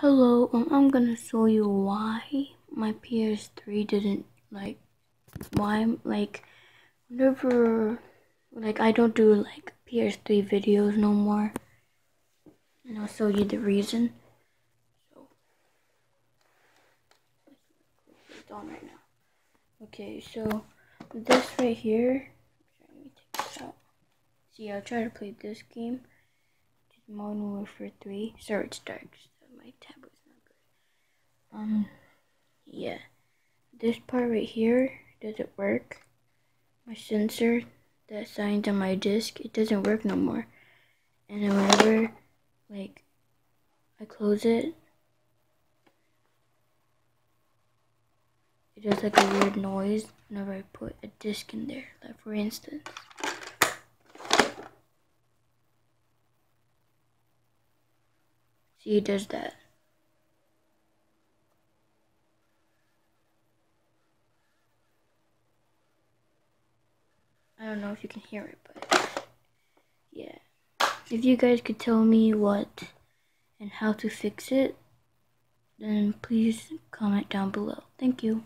Hello, um, I'm gonna show you why my PS3 didn't like why like whenever like I don't do like PS3 videos no more. And I'll show you the reason. So it's on right now. Okay, so this right here let me take this out. See I'll try to play this game. Modern Warfare 3. Sorry it's dark Um, yeah. This part right here doesn't work. My sensor that signs on my disk, it doesn't work no more. And then whenever, like, I close it, it does like a weird noise whenever I put a disk in there. Like, for instance. See, it does that. Don't know if you can hear it, but yeah. If you guys could tell me what and how to fix it, then please comment down below. Thank you.